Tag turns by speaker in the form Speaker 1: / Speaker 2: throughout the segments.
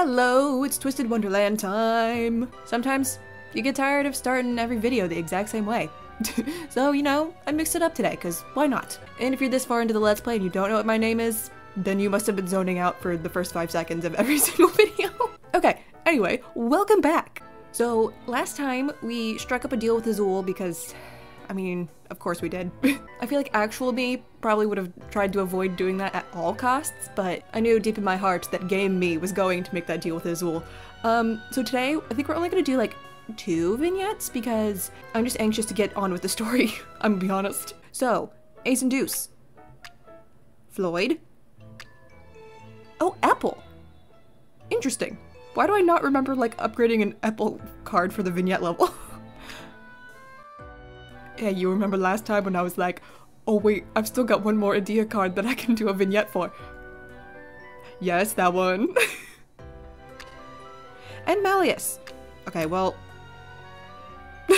Speaker 1: Hello, it's Twisted Wonderland time! Sometimes you get tired of starting every video the exact same way. so, you know, I mixed it up today, because why not? And if you're this far into the Let's Play and you don't know what my name is, then you must have been zoning out for the first five seconds of every single video. okay, anyway, welcome back! So, last time we struck up a deal with Azul because, I mean, of course we did. I feel like actual me probably would have tried to avoid doing that at all costs, but I knew deep in my heart that game me was going to make that deal with Azul. Um, so today, I think we're only gonna do like two vignettes because I'm just anxious to get on with the story, I'm gonna be honest. So, Ace and Deuce. Floyd. Oh, Epel. Interesting. Why do I not remember like upgrading an Epel card for the vignette level? yeah, you remember last time when I was like, oh wait, I've still got one more idea card that I can do a vignette for. Yes, that one. and Malleus. Okay, well...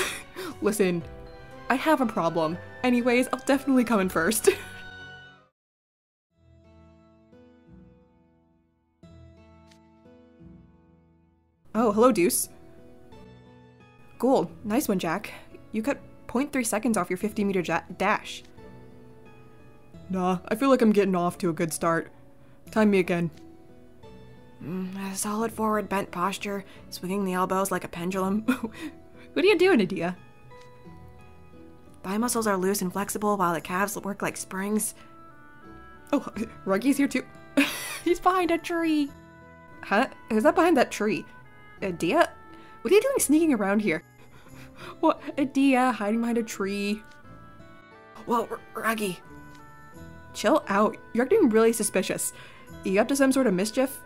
Speaker 1: Listen, I have a problem. Anyways, I'll definitely come in first. oh, hello, Deuce. Cool. Nice one, Jack. You cut 0.3 seconds off your 50 meter dash. Nah, I feel like I'm getting off to a good start. Time me again.
Speaker 2: Mm, a solid forward bent posture, swinging the elbows like a pendulum.
Speaker 1: what are you doing, Idia?
Speaker 2: Thigh muscles are loose and flexible while the calves work like springs.
Speaker 1: Oh, Ruggie's here too. He's behind a tree. Huh? Who's that behind that tree? Idia? What are you doing sneaking around here? What? Idia hiding behind a tree?
Speaker 2: Whoa, R Ruggie.
Speaker 1: Chill out. You're acting really suspicious. You up to some sort of mischief?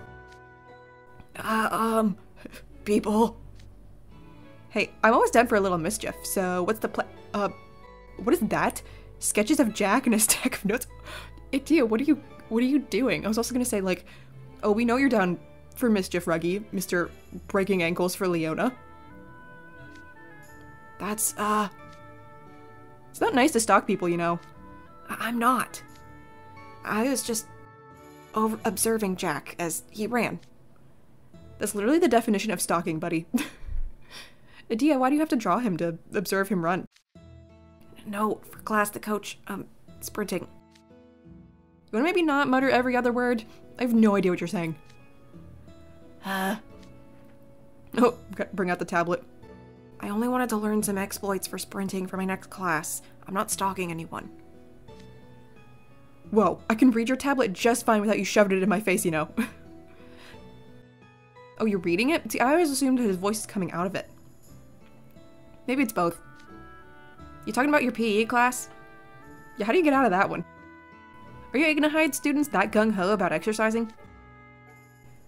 Speaker 2: Uh, um, people.
Speaker 1: Hey, I'm always down for a little mischief, so what's the plan? Uh, what is that? Sketches of Jack and a stack of notes? Idia, what are you, what are you doing? I was also gonna say, like, oh, we know you're down for mischief, Ruggie, Mr. Breaking Ankles for Leona.
Speaker 2: That's, uh...
Speaker 1: It's not nice to stalk people, you know.
Speaker 2: I I'm not. I was just over observing Jack as he ran.
Speaker 1: That's literally the definition of stalking, buddy. Idia, why do you have to draw him to observe him run?
Speaker 2: No, for class, the coach, um, sprinting.
Speaker 1: You wanna maybe not mutter every other word? I have no idea what you're saying.
Speaker 2: Uh.
Speaker 1: Oh, bring out the tablet.
Speaker 2: I only wanted to learn some exploits for sprinting for my next class. I'm not stalking anyone.
Speaker 1: Whoa, I can read your tablet just fine without you shoving it in my face, you know. oh, you're reading it? See, I always assumed that his voice is coming out of it. Maybe it's both. You talking about your PE class? Yeah, how do you get out of that one? Are you gonna hide students that gung-ho about exercising?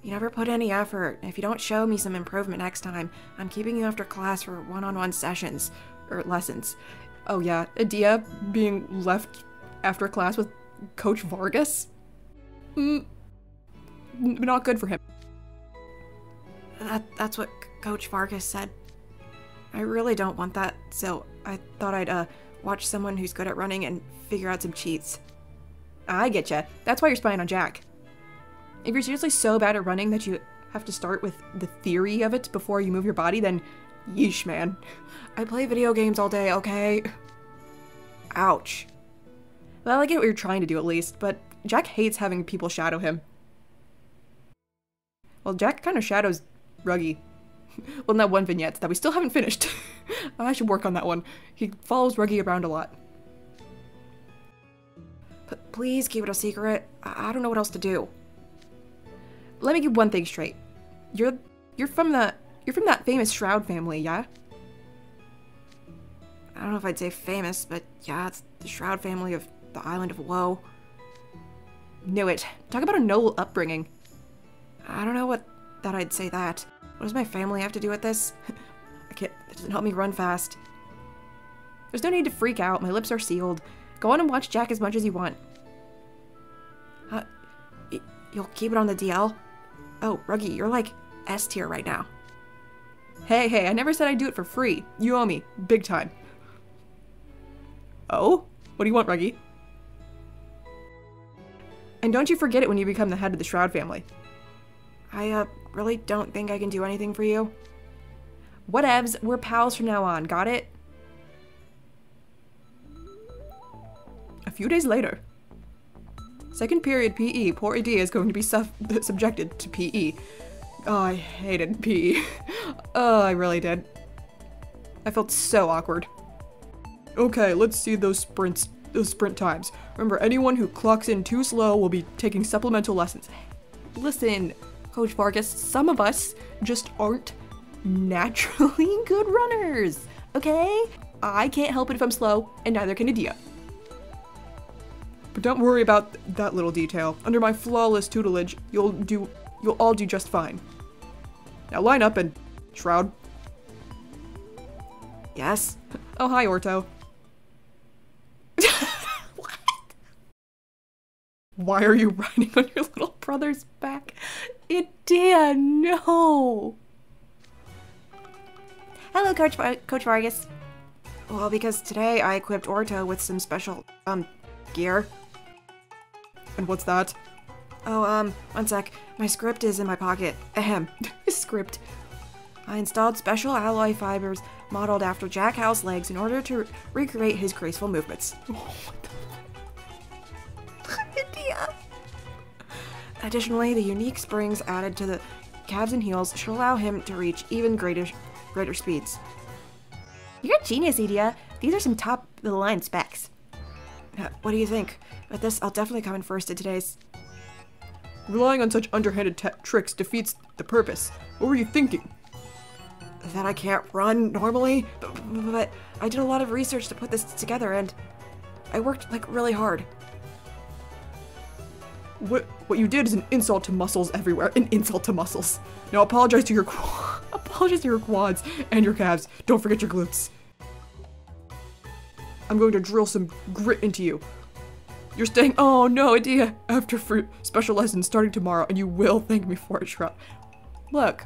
Speaker 2: You never put any effort. If you don't show me some improvement next time, I'm keeping you after class for one-on-one -on -one sessions. Or lessons.
Speaker 1: Oh yeah, Idia being left after class with Coach Vargas? Mm, not good for him.
Speaker 2: That, that's what Coach Vargas said. I really don't want that, so I thought I'd uh, watch someone who's good at running and figure out some cheats.
Speaker 1: I getcha. That's why you're spying on Jack. If you're seriously so bad at running that you have to start with the theory of it before you move your body, then yeesh, man.
Speaker 2: I play video games all day, okay? Ouch.
Speaker 1: Well, I get what you're trying to do at least, but Jack hates having people shadow him. Well, Jack kind of shadows Ruggie. well, in that one vignette that we still haven't finished. I should work on that one. He follows Ruggie around a lot.
Speaker 2: But please keep it a secret. I, I don't know what else to do.
Speaker 1: Let me get one thing straight. You're you're from the you're from that famous Shroud family, yeah?
Speaker 2: I don't know if I'd say famous, but yeah, it's the Shroud family of the island of Woe.
Speaker 1: Knew it. Talk about a noble upbringing.
Speaker 2: I don't know what that I'd say that. What does my family have to do with this? I can't, it doesn't help me run fast.
Speaker 1: There's no need to freak out, my lips are sealed. Go on and watch Jack as much as you want.
Speaker 2: Uh, you'll keep it on the DL? Oh, Ruggie, you're like S tier right now.
Speaker 1: Hey, hey, I never said I'd do it for free. You owe me, big time. Oh? What do you want, Ruggie? And don't you forget it when you become the head of the Shroud family.
Speaker 2: I, uh, really don't think I can do anything for you.
Speaker 1: Whatevs, we're pals from now on, got it? A few days later. Second period PE, poor AD is going to be subjected to PE. Oh, I hated PE. oh, I really did. I felt so awkward. Okay, let's see those sprints, those sprint times. Remember, anyone who clocks in too slow will be taking supplemental lessons. Listen, Coach Vargas, some of us just aren't naturally good runners, okay? I can't help it if I'm slow, and neither can Idia. But don't worry about that little detail. Under my flawless tutelage, you'll do you'll all do just fine. Now line up and shroud.
Speaker 2: Yes?
Speaker 1: Oh hi, Ortho. what? Why are you riding on your little brother's back? Idia, no!
Speaker 2: Hello, Coach, Var- Coach Vargas. Well, because today I equipped Ortho with some special, um, gear.
Speaker 1: And what's that?
Speaker 2: Oh, um, one sec. My script is in my pocket. Ahem.
Speaker 1: Script.
Speaker 2: I installed special alloy fibers modeled after Jack Howl's legs in order to re- recreate his graceful movements. Additionally, the unique springs added to the calves and heels should allow him to reach even greater, greater speeds.
Speaker 1: You're a genius, Idia. These are some top of the line specs.
Speaker 2: Uh, what do you think? With this, I'll definitely come in first at today's.
Speaker 1: Relying on such underhanded tricks defeats the purpose. What were you thinking?
Speaker 2: That I can't run normally, but, I did a lot of research to put this together, and I worked like really hard.
Speaker 1: What what you did is an insult to muscles everywhere. An insult to muscles. Now apologize to your apologize to your quads and your calves. Don't forget your glutes. I'm going to drill some grit into you. You're staying. Oh no, idea. After fruit, special lessons starting tomorrow, and you will thank me for it, Shroud. Look,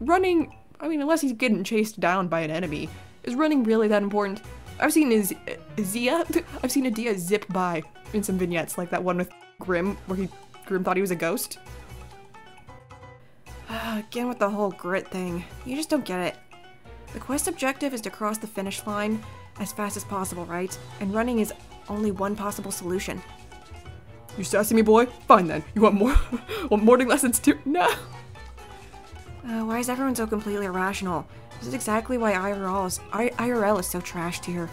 Speaker 1: running. I mean, unless he's getting chased down by an enemy, is running really that important? I've seen his Zia. I've seen Idia zip by in some vignettes, like that one with Grim, where he Grim thought he was a ghost.
Speaker 2: Again with the whole grit thing. You just don't get it. The quest objective is to cross the finish line as fast as possible, right? And running is only one possible solution.
Speaker 1: You sassy me, boy? Fine then. You want more? want morning lessons too? No.
Speaker 2: Uh, why is everyone so completely irrational? This is exactly why IRL is, I, IRL is so trashed here.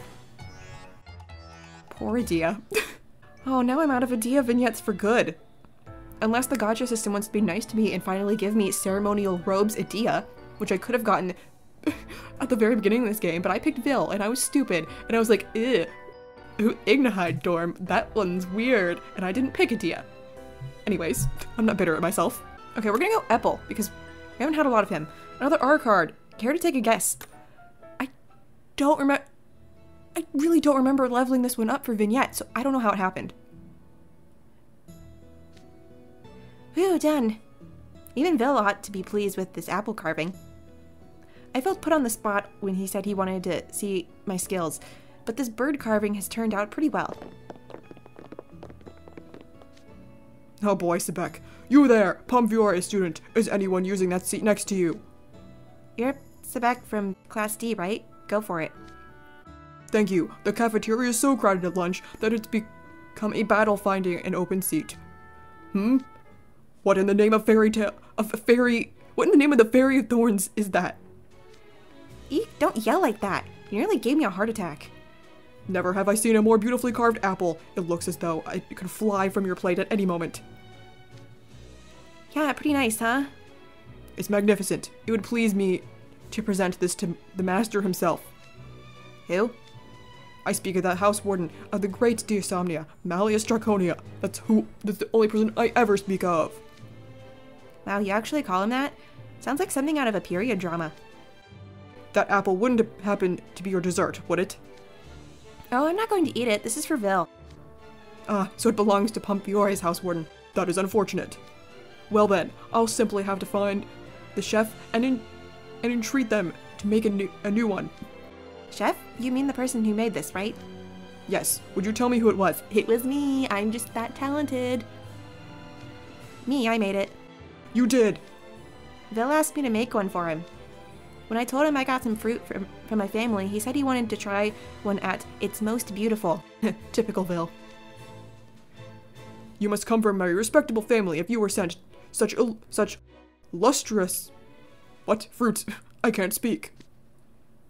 Speaker 1: Poor Idia. oh, now I'm out of Idia vignettes for good. Unless the gacha system wants to be nice to me and finally give me ceremonial robes Idia, which I could have gotten at the very beginning of this game, but I picked Vil and I was stupid and I was like, ew, Ignihyde dorm, that one's weird, and I didn't pick Idia. Anyways, I'm not bitter at myself. Okay, we're gonna go Epel because we haven't had a lot of him. Another R card. Care to take a guess? I don't remember. I really don't remember leveling this one up for vignette, so I don't know how it happened.
Speaker 2: Whew, done.
Speaker 1: Even Vil ought to be pleased with this apple carving. I felt put on the spot when he said he wanted to see my skills, but this bird carving has turned out pretty well. Oh boy, Sebek. You there, Pomefiore student. Is anyone using that seat next to you?
Speaker 2: You're Sebek from Class D, right? Go for it.
Speaker 1: Thank you. The cafeteria is so crowded at lunch that it's become a battle finding an open seat. Hmm? What in the name of fairy tale of fairy what in the name of the fairy of thorns is that?
Speaker 2: Eek, don't yell like that. You nearly gave me a heart attack.
Speaker 1: Never have I seen a more beautifully carved apple. It looks as though it could fly from your plate at any moment.
Speaker 2: Yeah, pretty nice, huh?
Speaker 1: It's magnificent. It would please me to present this to the master himself.
Speaker 2: Who?
Speaker 1: I speak of that house warden of the great Diasomnia, Malleus Draconia. That's who. That's the only person I ever speak of.
Speaker 2: Wow, you actually call him that? Sounds like something out of a period drama.
Speaker 1: That apple wouldn't happen to be your dessert, would it?
Speaker 2: Oh, I'm not going to eat it. This is for Vil.
Speaker 1: Ah, so it belongs to Pomefiore's house warden. That is unfortunate. Well then, I'll simply have to find the chef and in, and entreat them to make a new a new one.
Speaker 2: Chef? You mean the person who made this, right?
Speaker 1: Yes. Would you tell me who it was?
Speaker 2: It was me. I'm just that talented. Me, I made it.
Speaker 1: You did.
Speaker 3: Vil asked me to make one for him. When I told him I got some fruit from, from my family, he said he wanted to try one at its most beautiful.
Speaker 1: Typical Vil. You must come from a respectable family if you were sent such such lustrous what fruits? I can't speak.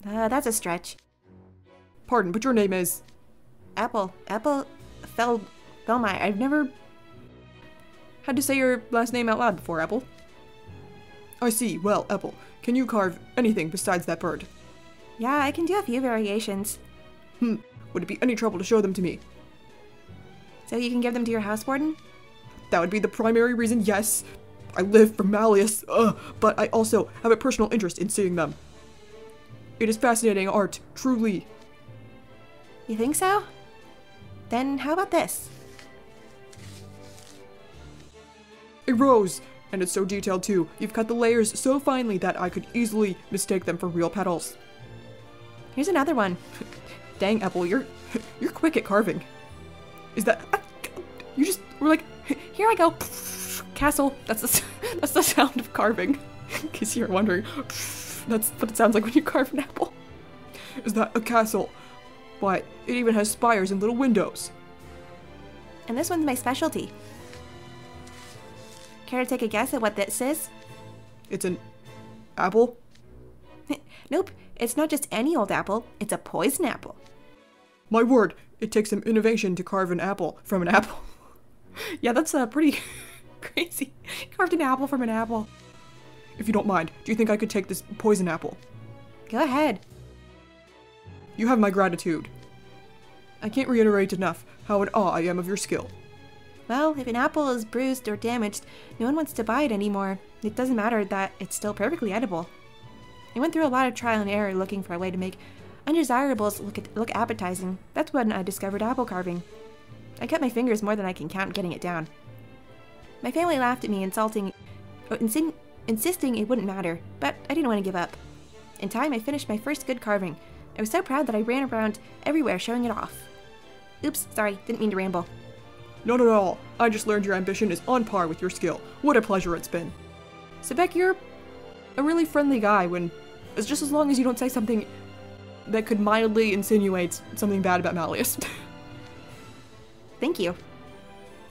Speaker 3: Uh, that's a stretch.
Speaker 1: Pardon, but your name is
Speaker 3: Epel. Epel Fel Felmy. I've never
Speaker 1: had to say your last name out loud before, Epel. I see. Well, Epel, can you carve anything besides that bird?
Speaker 3: Yeah, I can do a few variations.
Speaker 1: Hmm. Would it be any trouble to show them to me?
Speaker 3: So you can give them to your house warden?
Speaker 1: That would be the primary reason, yes. I live for Malleus, ugh, but I also have a personal interest in seeing them. It is fascinating art, truly.
Speaker 3: You think so? Then how about this?
Speaker 1: A rose! And it's so detailed too. You've cut the layers so finely that I could easily mistake them for real petals.
Speaker 3: Here's another one.
Speaker 1: Dang, Epel, you're you're quick at carving. Is that ah, you just were like, here I go, castle. That's the that's the sound of carving. In case you're wondering, that's what it sounds like when you carve an apple. Is that a castle? But it even has spires and little windows.
Speaker 3: And this one's my specialty. Care to take a guess at what this is?
Speaker 1: It's an apple.
Speaker 3: nope, it's not just any old apple. It's a poison apple.
Speaker 1: My word, it takes some innovation to carve an apple from an apple. yeah, that's uh, pretty crazy. Carved an apple from an apple. If you don't mind, do you think I could take this poison apple?
Speaker 3: Go ahead.
Speaker 1: You have my gratitude. I can't reiterate enough how in awe I am of your skill.
Speaker 3: Well, if an apple is bruised or damaged, no one wants to buy it anymore. It doesn't matter that it's still perfectly edible. I went through a lot of trial and error looking for a way to make undesirables look, look appetizing. That's when I discovered apple carving. I cut my fingers more than I can count getting it down. My family laughed at me, insulting, oh, insisting it wouldn't matter, but I didn't want to give up. In time, I finished my first good carving. I was so proud that I ran around everywhere showing it off. Oops, sorry, didn't mean to ramble.
Speaker 1: Not at all. I just learned your ambition is on par with your skill. What a pleasure it's been. Sebek, you're a really friendly guy when it's just as long as you don't say something that could mildly insinuate something bad about Malleus.
Speaker 3: Thank you.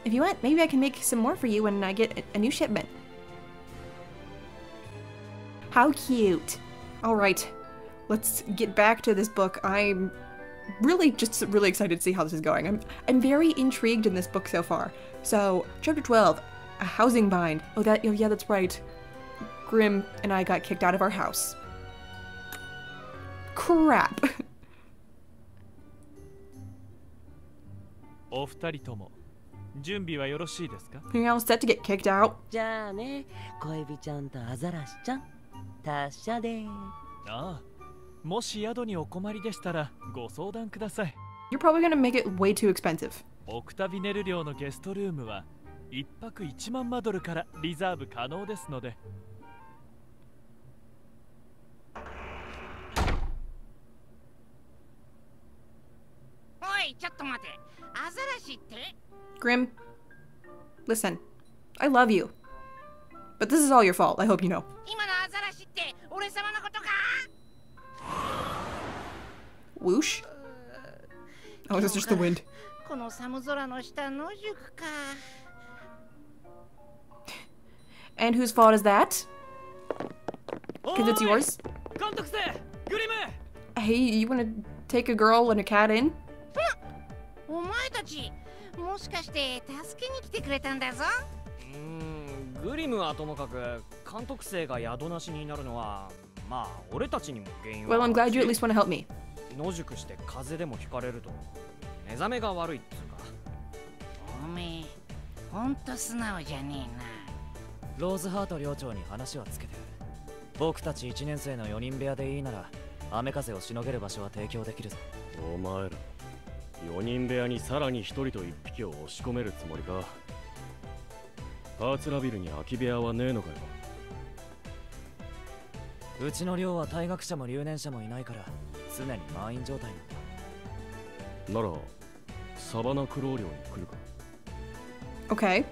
Speaker 3: If you want, maybe I can make some more for you when I get a new shipment. How cute.
Speaker 1: All right, let's get back to this book. I'm really just really excited to see how this is going. I'm I'm very intrigued in this book so far. So, chapter 12, a housing bind. Oh that oh yeah, that's right. Grim and I got kicked out of our house. Crap.
Speaker 4: お二人とも準備はよろしいですか
Speaker 1: You're all set to get kicked out.
Speaker 5: じゃあね恋人ちゃんとアザラシちゃん達者で
Speaker 4: ああ もし宿にお困りでしたらご相談ください
Speaker 1: You're probably gonna make it way too expensive.
Speaker 4: オクタビネル寮のゲストルームは1泊1万マドルからリザーブ可能ですので
Speaker 6: おいちょっと待てアザラシって
Speaker 1: Grim, listen. I love you. But this is all your fault. I hope you know.
Speaker 6: 今のアザラシって俺様のこ
Speaker 1: Whoosh? Oh, this is just the wind.
Speaker 6: この寒空の下野宿か
Speaker 1: And whose fault is that? Because it's
Speaker 4: おい
Speaker 1: yours?
Speaker 4: 監督生グリム
Speaker 1: Hey, you wanna take a girl and a cat in?
Speaker 6: お前たちもしかして助けに来てくれたんだぞ
Speaker 7: うーんグリムはともかく監督生が宿なしになるのはまあ俺たちにも原因は
Speaker 1: Well, I'm glad you at least wanna help me.
Speaker 7: 野宿して風邪でもひかれると目覚めが悪いっつうか。
Speaker 6: おめえほんと素直じゃね
Speaker 7: ローズハート寮長に話はつけてる。僕たち1年生の4人部屋でいいなら雨風をしのげる場所は提供できるぞ。
Speaker 8: お前ら4人部屋にさらに1人と1匹を押し込めるつもりか。パーツラビルに空き部屋はねえのかよ。
Speaker 7: うちの寮は退学者も留年者もいないから常に満員状態なんだ
Speaker 8: ならサバナクロー寮に来るか
Speaker 1: Okay.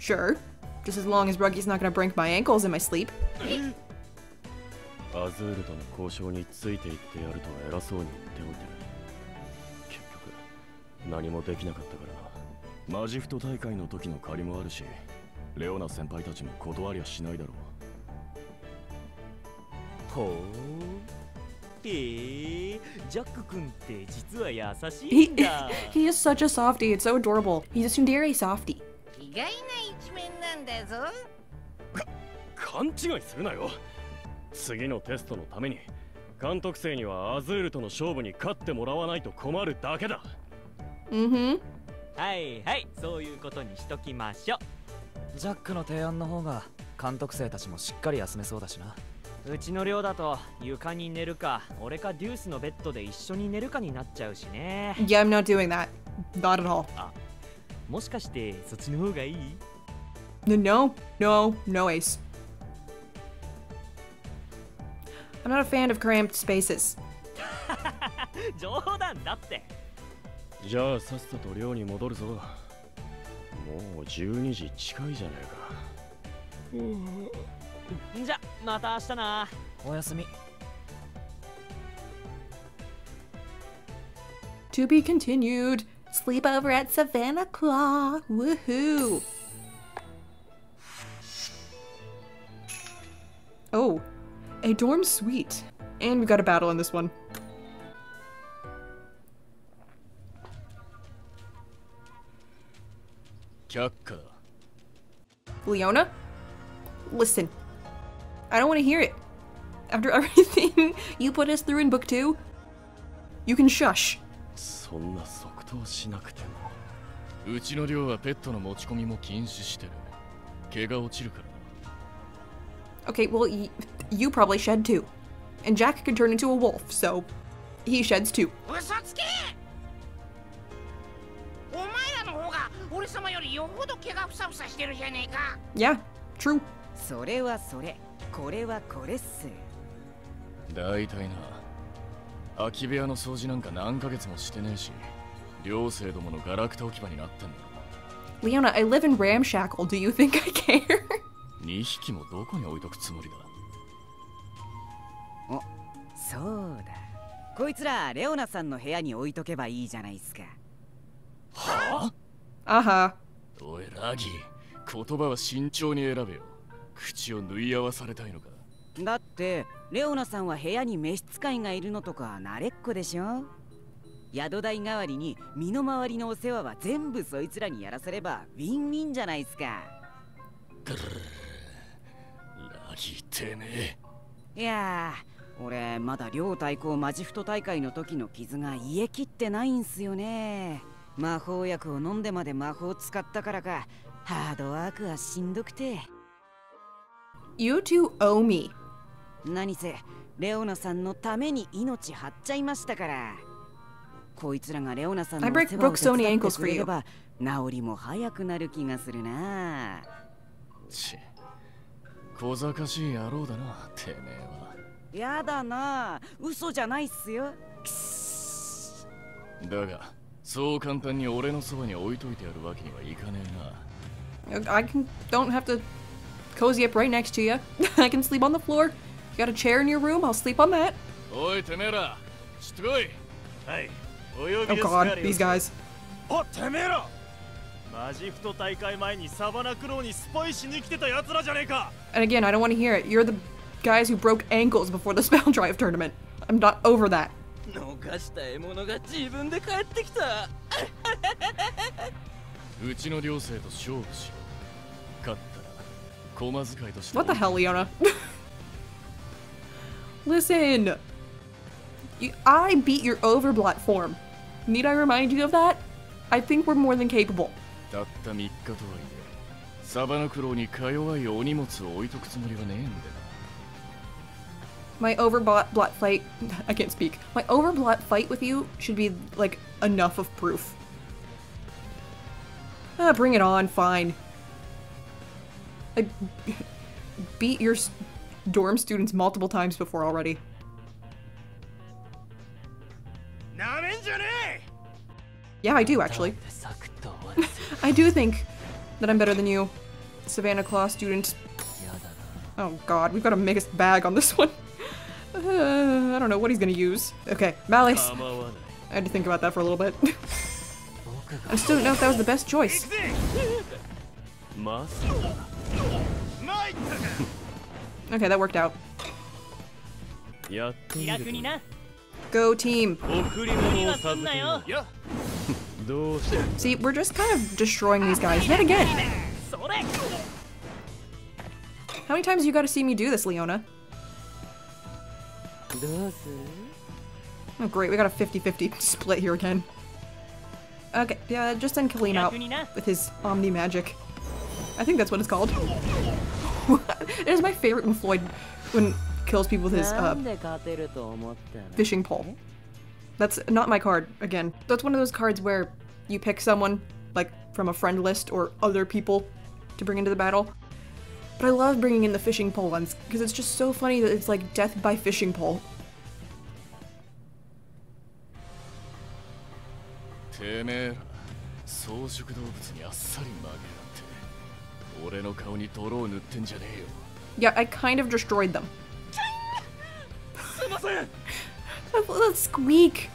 Speaker 1: Sure. Just as long as Ruggy's not gonna break my ankles in my sleep.
Speaker 8: アズールとの交渉についていってやると偉そうに言っておいて結局何もできなかったからなマジフト大会の時の借りもあるしレオナ先輩たちも断りゃしないだろ
Speaker 7: ほう
Speaker 1: He
Speaker 7: んだ
Speaker 1: he is such a softie. It's so adorable. He's a tsundere softie.
Speaker 6: 意外な一面なんだぞ
Speaker 8: う勘違いするなよ次のテストのために監督生にはアズールとの勝負に勝ってもらわないと困るだけだ
Speaker 1: Mm-hmm.
Speaker 7: はいはいそういうことにしときましょジャックの提案の方が監督生たちもしっかり休めそうだしなうちの寮だと床に寝るか俺かデュースのベッドで一緒に寝るかになっちゃうしね
Speaker 1: Yeah, I'm not doing that. Not at all.
Speaker 7: もしかしてそっちの方がいい
Speaker 1: ？No, no, no ace. I'm not a fan of cramped spaces.
Speaker 7: 冗談だって
Speaker 8: じゃあさっさと寮に戻るぞもう12時近いじゃねえか
Speaker 7: じゃまた明日な。おやすみ。
Speaker 1: To be continued. Sleepover at Savanaclaw. Woohoo. Oh a dorm suite. And we got a battle in this one. Chaka, Leona? Listen I don't want to hear it. After everything you put us through in book two, you can shush.
Speaker 8: そんな即答しなくても
Speaker 9: うちの寮はペットの持ち込みも禁止してる毛が落ちるからな
Speaker 1: Okay, well, y- you probably shed too. And Jack can turn into a wolf, so he sheds too.
Speaker 6: 嘘つけお前らの方が俺様よりよほど毛がふさふさしてるじゃねえか
Speaker 1: Yeah, true.
Speaker 10: それはそれ これはこれっす。
Speaker 9: 大体な。空き部屋の掃除なんか何ヶ月もしてねえし寮生どものガラクタ置き場になってんだ。
Speaker 1: Leona, I live in Ramshackle. Do you think I care?
Speaker 9: 2匹もどこに置いとくつもりだ？
Speaker 10: そうだ。こいつらレオナさんの部屋に置いとけばいいじゃないっすか。
Speaker 1: uh huh.
Speaker 9: おいラギー。言葉は慎重に選べよ口を縫い合わされたいのか？
Speaker 10: だってレオナさんは部屋に召使いがいるのとか慣れっこでしょ？宿代代わりに身の回りのお世話は全部そいつらにやらせればウィンウィンじゃないっすか。
Speaker 9: ラギー。てめえ
Speaker 10: いやー俺まだ両対抗マジフト大会の時の傷が癒えきってないんすよね。魔法薬を飲んでまで魔法使ったからか。ハードワークはしんどくて
Speaker 1: You two owe me.
Speaker 10: 何せレオナさんのために命張っちゃいましたからこいつらがレオナさんの
Speaker 1: I
Speaker 10: お
Speaker 1: break
Speaker 10: 世話を
Speaker 1: broke
Speaker 10: 手
Speaker 1: so many
Speaker 10: 伝って
Speaker 1: ankles
Speaker 10: く
Speaker 1: for
Speaker 10: れ
Speaker 1: you.
Speaker 10: れば治りも早くなる気がするな
Speaker 9: ち小賢しい野郎だなてめえは
Speaker 10: やだな嘘じゃないっすよ
Speaker 9: だがそう簡単に俺のそばに置いといてやるわけにはいかねえな
Speaker 1: I can don't have to cozy up right next to you. I can sleep on the floor. You got a chair in your room? I'll sleep on that.
Speaker 9: おいてめえら知ってこい
Speaker 4: はいお呼び
Speaker 1: Oh
Speaker 4: です
Speaker 1: god, these guys.
Speaker 4: おてめえらマジフト大会前にサバナクローにスパイしに来てた奴らじゃねえか
Speaker 1: And again, I don't want to hear it. You're the guys who broke ankles before the spell drive tournament. I'm not over that.
Speaker 7: 逃した獲物が自分で帰ってきた
Speaker 9: うちの寮生と勝負しよう勝ったら駒使いとして
Speaker 1: What the hell, Leona? Listen, you, I beat your overblot form. Need I remind you of that? I think we're more than capable.
Speaker 9: たった3日とはいえサバナクローにか弱いお荷物を置いとくつもりはねえんだよ
Speaker 1: My overblot blot fight. I can't speak. My overblot fight with you should be like enough of proof. Ah, bring it on. Fine. Like, beat your dorm students multiple times before already. Yeah, I do, actually. I do think that I'm better than you, Savanaclaw student. Oh god, we've got a biggest bag on this one. Uh, I don't know what he's gonna use. Okay, Malice. I had to think about that for a little bit. I still don't know if that was the best choice. Okay, that worked out. Go team. See, we're just kind of destroying these guys yet again. How many times you gotta see me do this, Leona? Oh great, we got a 50-50 split here again. Okay, yeah, just send Kalim out with his Omni magic. I think that's what it's called. it is my favorite when Floyd when kills people with his uh, fishing pole. That's not my card again. That's one of those cards where you pick someone like from a friend list or other people to bring into the battle. But I love bringing in the fishing pole ones because it's just so funny that it's like death by fishing pole. Yeah, I kind of destroyed them. that, squeak.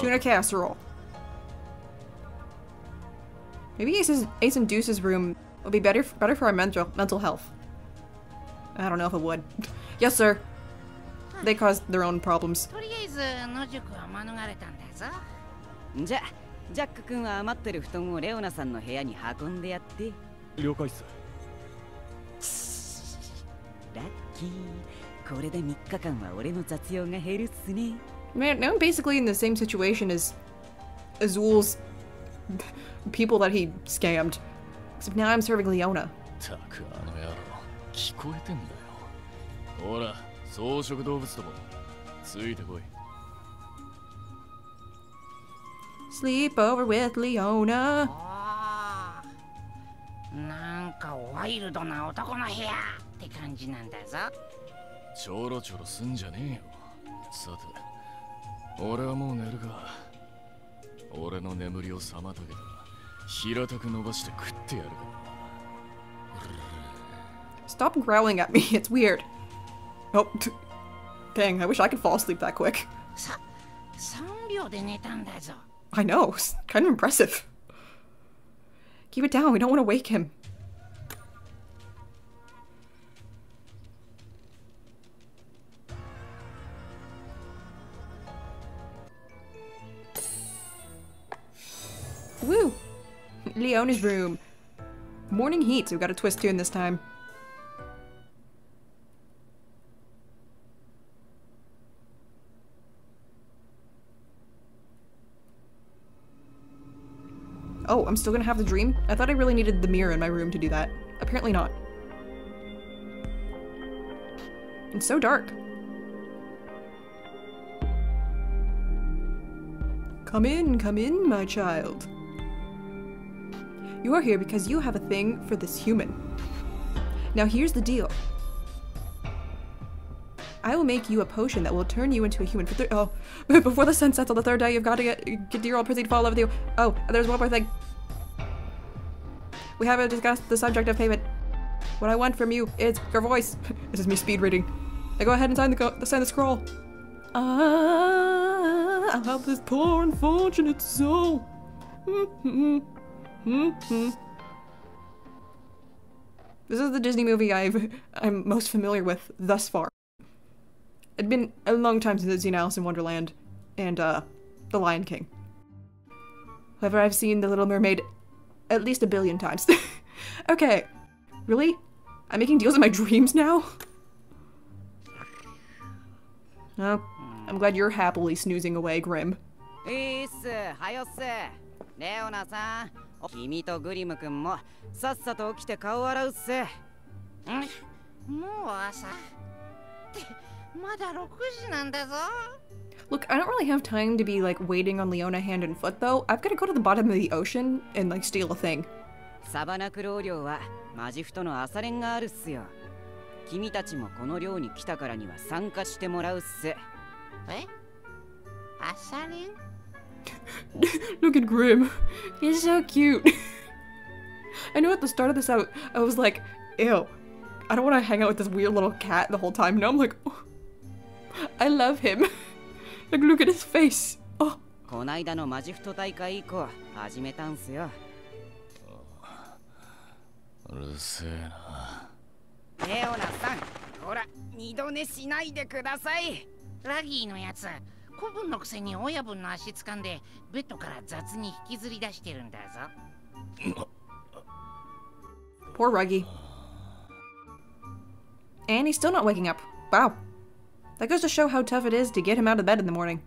Speaker 1: Tuna casserole. Maybe Ace's, Ace and room would be better better for our mental mental health. I don't know if it would. yes, sir. They caused their own problems.
Speaker 6: とりあえず野宿は免れたんだぞ
Speaker 10: じゃジャック君は余ってる布団をレオナさんの部屋に運んでやって
Speaker 8: 了解っす
Speaker 10: ラッキーこれで3日間は俺の雑用が減るっすね
Speaker 1: Man, now I'm basically in the same situation as Azul's people that he scammed. Except now I'm serving Leona.
Speaker 9: たくあの野郎。聞こえてんだよ。ほら草食動物ども。ついてこい。
Speaker 1: Sleep over with Leona.
Speaker 6: なんかワイルドな男の部屋って感じなんだぞ。
Speaker 9: ちょろちょろすんじゃねえよ。さて俺はもう寝るが俺の眠りを妨げた。ら 平たく伸ばして食ってやるから
Speaker 1: Stop growling at me. It's weird. Oh, dang, I wish I could fall asleep that quick.
Speaker 6: さ3秒で寝たんだぞ
Speaker 1: I know, it's kind of impressive. Keep it down, we don't want to wake him. Woo! Leona's room. Morning heat, so we got a twist tune this time. Oh, I'm still gonna have the dream? I thought I really needed the mirror in my room to do that. Apparently not. It's so dark. Come in, come in, my child. You are here because you have a thing for this human. Now here's the deal. I will make you a potion that will turn you into a human for th- oh, before the sun sets on the third day, you've got to get, get your old prissy to fall in love with you. Oh, there's one more thing. We haven't discussed the subject of payment. What I want from you is your voice. this is me speed reading. Now go ahead and sign the, sign the scroll. Ah, I'll help this poor unfortunate soul. This is the Disney movie I've I'm most familiar with thus far. It'd been a long time since I'd seen Alice in Wonderland and uh The Lion King. However, I've seen The Little Mermaid at least a billion times. okay. Really? I'm making deals in my dreams now? Oh, I'm glad you're happily snoozing away, Grim.
Speaker 10: いいっすはよっすレオナさん 君とグリム君もさっさと起きて顔洗うっす
Speaker 6: もう朝ってまだ6時なんだぞ
Speaker 1: Look, I don't really have time to be like waiting on Leona hand and foot though. I've got to go to the bottom of the ocean and like steal a thing.
Speaker 10: サバナクロウ漁はマジフトの朝練があるっすよ君たちもこの寮に来たからには参加してもらうっす
Speaker 6: えアサリン
Speaker 1: Look at Grim. He's so cute. I know at the start of this out, I was like, ew. I don't want to hang out with this weird little cat the whole time. Now I'm like, oh, I love him. like, look at his face. Oh,
Speaker 10: こないだのマジフト大会以降始めたんすよ
Speaker 9: うるせえな
Speaker 10: レオナさんほら二度寝しないでください
Speaker 6: ラギーのやつ 子分のくせに親分の足掴んでベッドから雑に引きずり出してるんだぞ
Speaker 1: Poor Ruggie. And he's still not waking up. Wow. That goes to show how tough it is to get him out of bed in the morning.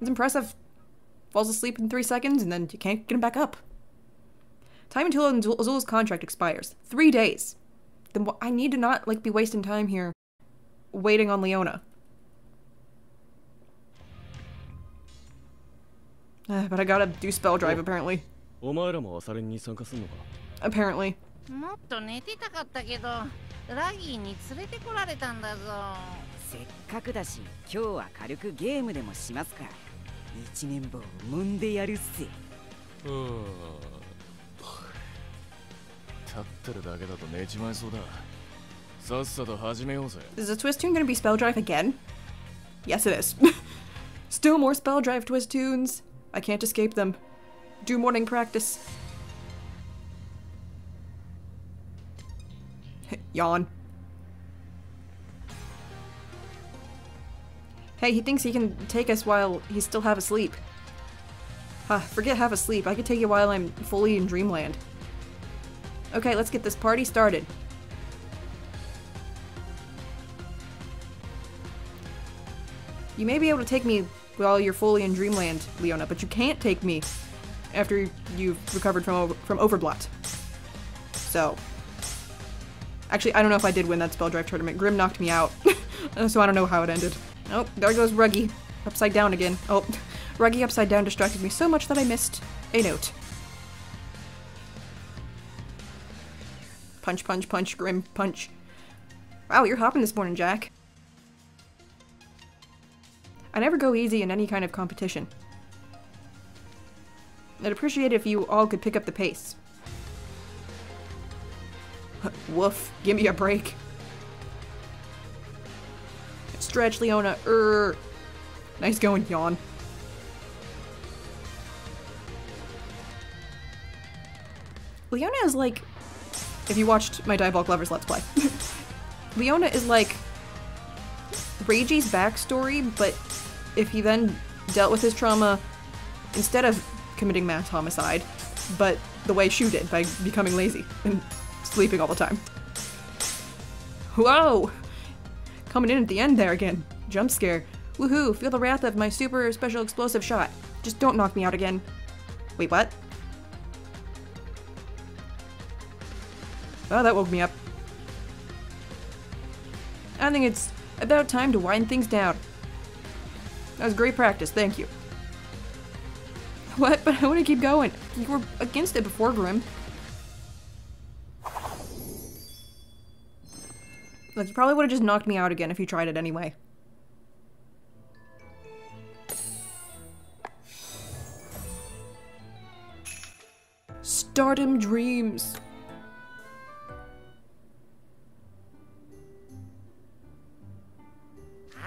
Speaker 1: It's impressive. Falls asleep in three seconds and then you can't get him back up. Time until Azul's contract expires. Three days. Then I need to not, like, be wasting time here waiting on Leona. But I gotta do spell drive apparently.
Speaker 8: お前らも朝練に参加すんのか
Speaker 1: Apparently.
Speaker 6: もっと寝てたかったけどラギーに連れてこられたんだぞ
Speaker 10: せっかくだし今日は軽くゲームでもしますか一年坊揉んでやるっす
Speaker 9: うん立ってるだけだと寝ちまいそうださっさと始めようぜ
Speaker 1: Is the twist tune gonna be spell drive again? Yes, it is. Still more spell drive twist tunes. I can't escape them. Do morning practice. Yawn. Hey, he thinks he can take us while he's still half asleep. Huh, forget half asleep. I could take you while I'm fully in dreamland. Okay, let's get this party started. You may be able to take me while you're fully in dreamland, Leona, but you can't take me after you've recovered from over- from Overblot. So, actually, I don't know if I did win that spell drive tournament. Grim knocked me out, so I don't know how it ended. Oh, there goes Ruggie, upside down again. Oh, Ruggie upside down distracted me so much that I missed a note. Punch, punch, punch, Grim, punch. Wow, you're hopping this morning, Jack. I never go easy in any kind of competition. I'd appreciate it if you all could pick up the pace. Woof, give me a break. Stretch, Leona, er. Nice going, yawn. Leona is like, if you watched my Diabolik Lovers Let's Play, Leona is like Reiji's backstory, but if he then dealt with his trauma instead of committing mass homicide, but the way Shu did by becoming lazy and sleeping all the time. Whoa! Coming in at the end there again. Jump scare. Woohoo, feel the wrath of my super special explosive shot. Just don't knock me out again. Wait, what? Oh, that woke me up. I think it's about time to wind things down. That was great practice, thank you. What? But I want to keep going. You were against it before, Grim. Look, you probably would have just knocked me out again if you tried it anyway. Stardom Dreams.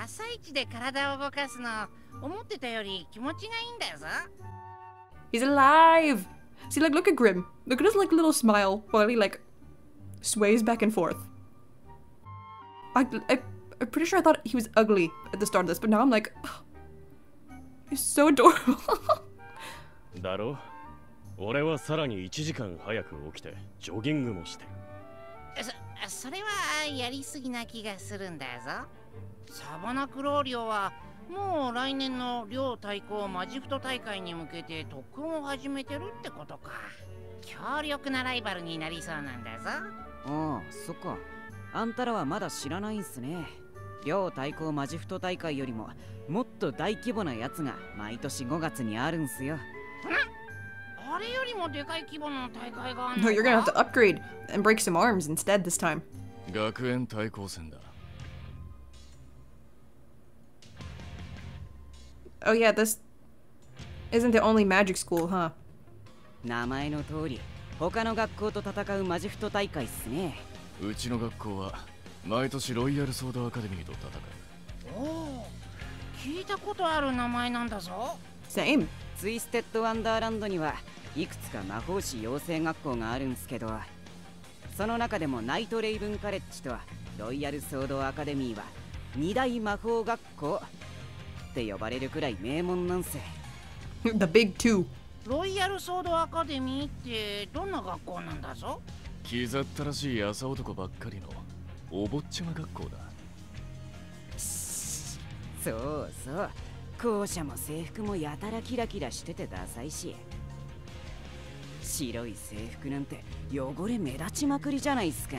Speaker 6: 朝一で体を動かすの思ってたより気持ちがいいんだぞ
Speaker 1: He's alive! See, like, look at Grim. Look at his, like, little smile while he, like, sways back and forth. I, I, I'm pretty sure I thought he was ugly at the start of this, but now I'm like, he's so adorable.
Speaker 8: だろ俺はさらに1時間早く起きてジョギングもしてる
Speaker 6: そそれはやりすぎな気がするんだぞ サバナクローリオはもう来年の両対抗マジフト大会に向けて特訓を始めてるってことか。強力なライバルになりそうなんだぞ。
Speaker 10: ああそっか。あんたらはまだ知らないんすね。両対抗マジフト大会よりももっと大規模なやつが毎年5月にあるんすよ。
Speaker 6: あれよりもでかい規模の大会がある
Speaker 1: no, you're gonna have to upgrade and break some arms instead this time.
Speaker 9: 学園対抗戦だ
Speaker 1: Oh yeah, this isn't the only magic school, huh?
Speaker 10: 名前の通り他の学校と戦うマジフト大会っすね
Speaker 9: うちの学校は毎年ロイヤルソードアカデミーと戦う
Speaker 6: おお聞いたことある名前なんだぞ
Speaker 1: Same.
Speaker 10: ツイステッドワンダーランドにはいくつか魔法師養成学校があるんすけどその中でもナイトレイブンカレッジとロイヤルソードアカデミーは二大魔法学校って呼ばれるくらい名門なんす
Speaker 1: the big two.
Speaker 6: ロイヤルソードアカデミーってどんな学校なんだぞ？
Speaker 9: 気ざったらしい朝男ばっかりのお坊ちゃま学校だ。
Speaker 10: そうそう。校舎も制服もやたらキラキラしててダサいし。白い制服なんて汚れ目立ちまくりじゃないっすか。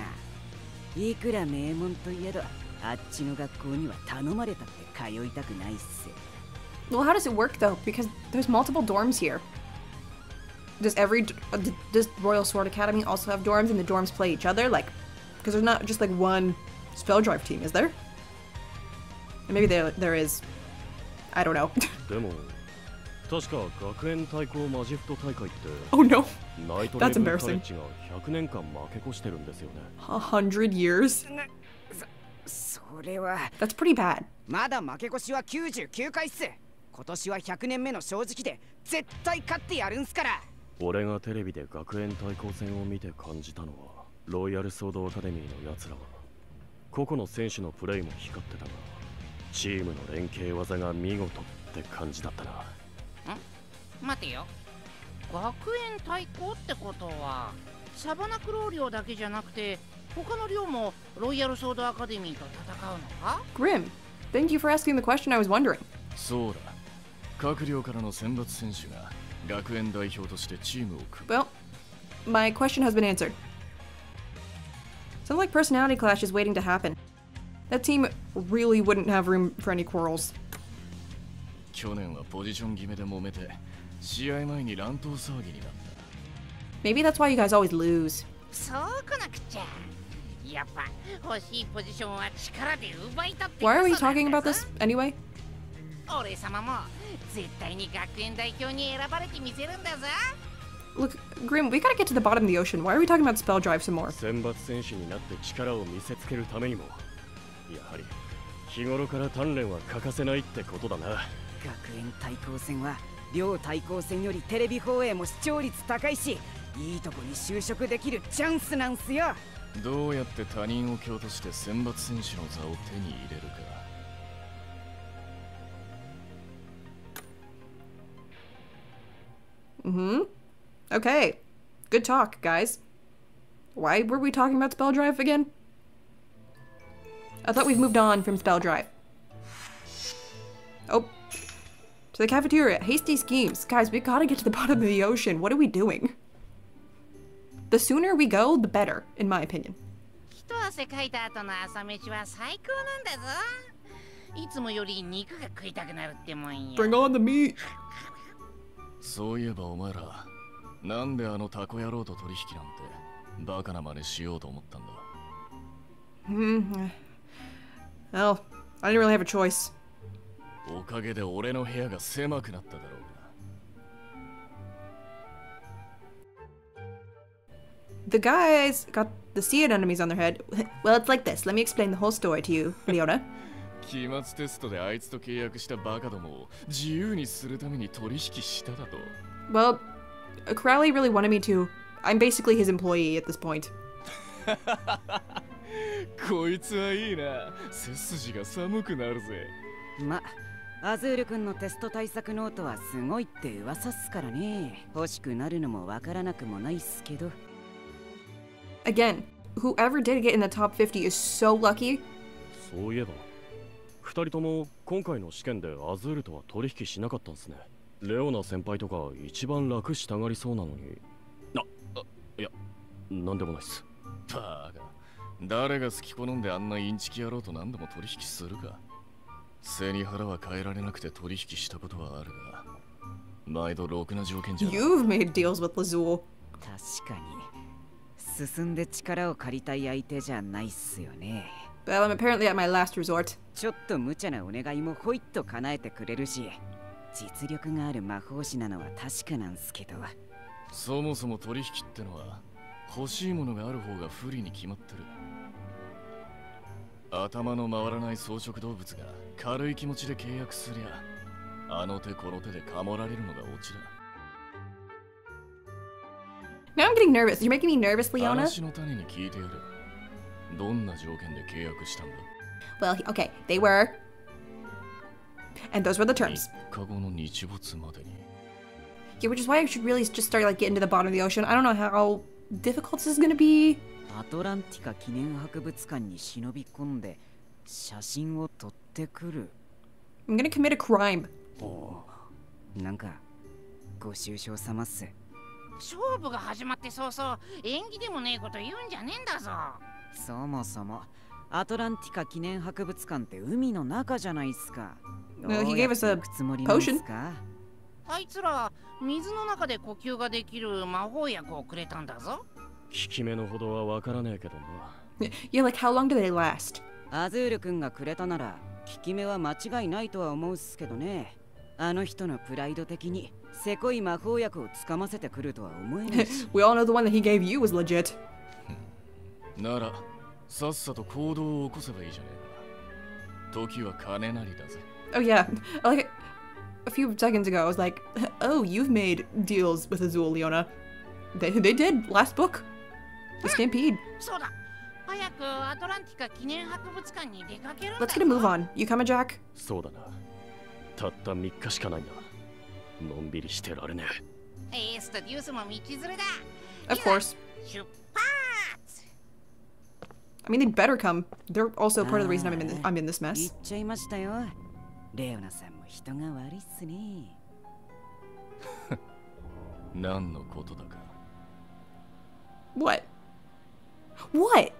Speaker 10: いくら名門といえど あっちの学校には頼まれたって通いたくないっす
Speaker 1: Well, how does it work though? Because there's multiple dorms here. Does every d- uh, d- does Royal Sword Academy also have dorms, and the dorms play each other? Like, because there's not just like one spell drive team, is there? And maybe there there is. I don't know.
Speaker 8: でも確か学園対抗マジフト大会って
Speaker 1: oh no,
Speaker 8: ナイトレイ
Speaker 1: That's
Speaker 8: ブンカ
Speaker 1: embarrassing.
Speaker 8: レッジが100年間負け越してるんですよね
Speaker 1: a hundred years.
Speaker 10: それは。
Speaker 1: That's pretty bad.
Speaker 10: まだ負け越しは99回っす。今年は100年目の正直で絶対勝ってやるんすから。
Speaker 8: 俺がテレビで学園対抗戦を見て感じたのはロイヤルソードアカデミーのやつらは個々の選手のプレーも光ってたがチームの連携技が見事って感じだったな。
Speaker 6: 待てよ。学園対抗ってことはサバナクロー寮だけじゃなくて他の寮もロイヤルソードアカデミーと戦うのか
Speaker 1: Grim, thank you for asking the question I was wondering.
Speaker 9: そうだ各寮からの選抜選手が学園代表としてチームを組む
Speaker 1: Well, my question has been answered. Sounds like personality clash is waiting to happen. That team really wouldn't have room for any quarrels.
Speaker 9: 去年はポジション決めで揉めて試合前に乱闘騒ぎになった
Speaker 1: Maybe that's why you guys always lose.
Speaker 6: そうこなくちゃ
Speaker 1: Why are we
Speaker 6: なんだ
Speaker 1: talking about
Speaker 6: ぞ
Speaker 1: this anyway?
Speaker 6: 俺様も絶対に学園代表に選ばれてみせるんだぞ
Speaker 1: Look, Grim, we gotta get to the bottom of the ocean. Why are we talking about spell drive some more?
Speaker 8: 選抜選手になって力を見せつけるためにもやはり日頃から鍛錬は欠かせないってことだな
Speaker 10: 学園対抗戦は両対抗戦よりテレビ放映も視聴率高いしいいとこに就職できるチャンスなんすよ
Speaker 9: どうやって他人を蹴落として選抜選手の座を手に入れるか
Speaker 1: Mm-hmm. Okay. Good talk, guys. Why were we talking about spell drive again? I thought we've moved on from spell drive. Oh. To the cafeteria. Hasty schemes. Guys, we gotta get to the bottom of the ocean. What are we doing? The sooner we go, the better, in my opinion.
Speaker 6: 一汗かいた後の朝飯は最高なんだぞいつもより肉が食いたくなるってもんよ
Speaker 1: Bring on the meat.
Speaker 9: そういえばお前らなんであのタコ野郎と取引なんてバカな真似しようと思ったんだ
Speaker 1: Hmm. Well, I didn't really have a choice.
Speaker 9: おかげで俺の部屋が狭くなっただろう
Speaker 1: The guys got the seared enemies on their head. Well, it's like this. Let me explain the whole story to you, Leona.
Speaker 9: 期末テストであいつと契約したバカどもを自由にするために取引しただと
Speaker 1: Well, Crowley really wanted me to. I'm basically his employee at this point.
Speaker 9: こいつはいいな背筋が寒くなるぜ
Speaker 10: まアズール君のテスト対策ノートはすごいって噂っすからね欲しくなるのもわからなくもないっすけど
Speaker 1: Again, whoever did get in the top 50 is so lucky.
Speaker 8: そういえば、二人とも今回の試験でアズールとは取引しなかったんですね。レオナ先輩とか一番楽したがりそうなのに。な、あ、いや、なんでもないっす。
Speaker 9: バカ。誰が好き好んであんなインチキ野郎と何でも取引するか。背に腹は変えられなくて取引したことはあるが、毎度ろくな条件じゃ。
Speaker 1: You've made deals with Azul.
Speaker 10: 確かに。進んで力を借りたい相手じゃないっすよね。
Speaker 1: Well, I'm apparently at my last resort.
Speaker 10: ちょっと無茶なお願いもほいっと叶えてくれるし実力がある魔法師なのは確かなんすけど。
Speaker 9: そもそも取引ってのは欲しいものがある方が不利に決まってる。頭の回らない草食動物が軽い気持ちで契約すりゃあの手この手でかもられるのがオチだ
Speaker 1: Now I'm getting nervous. You're making me nervous, Leona.
Speaker 9: 話の種に聞いてやるどんな条件で契約したんだ
Speaker 1: Well, he- okay, they were. And those were the terms.
Speaker 9: 3日後の日没までに
Speaker 1: Yeah, which is why I should really just start like getting to the bottom of the ocean. I don't know how difficult this is gonna be.
Speaker 10: アトランティカ記念博物館に忍び込んで写真を撮ってくる
Speaker 1: I'm gonna commit a crime.
Speaker 10: なんかご愁傷様っす
Speaker 6: 勝負が始まって早々縁起でもねえこと言うんじゃねえんだぞ。
Speaker 10: そもそもアトランティカ記念博物館って海の中じゃないっすか。どうやって行くつもりなんす.か？
Speaker 6: あいつら水の中で呼吸ができる魔法薬をくれたんだぞ。
Speaker 8: 効き目のほどはわからねえけどな。
Speaker 1: Yeah, like how long do they last?
Speaker 10: アズール君がくれたなら効き目は間違いないとは思うっすけどねあの人のプライド的にせこい魔法薬をつかませてくるとは思えないし
Speaker 1: We all know the one that he gave you was legit.
Speaker 9: ならさっさと行動を起こせばいいじゃねえか時は金なりだぜ
Speaker 1: Oh yeah, like a few seconds ago, I was like, "Oh, you've made deals with Azul, Leona." They they did last book. The Stampede.
Speaker 6: そうだ早くアトランティカ記念博物館に出かけるんだ
Speaker 1: Let's get a move on. You coming, Jack?
Speaker 8: そうだな たった3日しかないんだのんびりしてられねえ
Speaker 6: エースとデュースも道連れだ
Speaker 1: Of course.
Speaker 6: 出発
Speaker 1: I mean, they better come. They're also part of the reason I'm in this, I'm in this
Speaker 10: 言
Speaker 1: mess.
Speaker 10: っちゃいましたよレオナさんも人が悪いっすね
Speaker 9: 何のことだか
Speaker 1: What? What?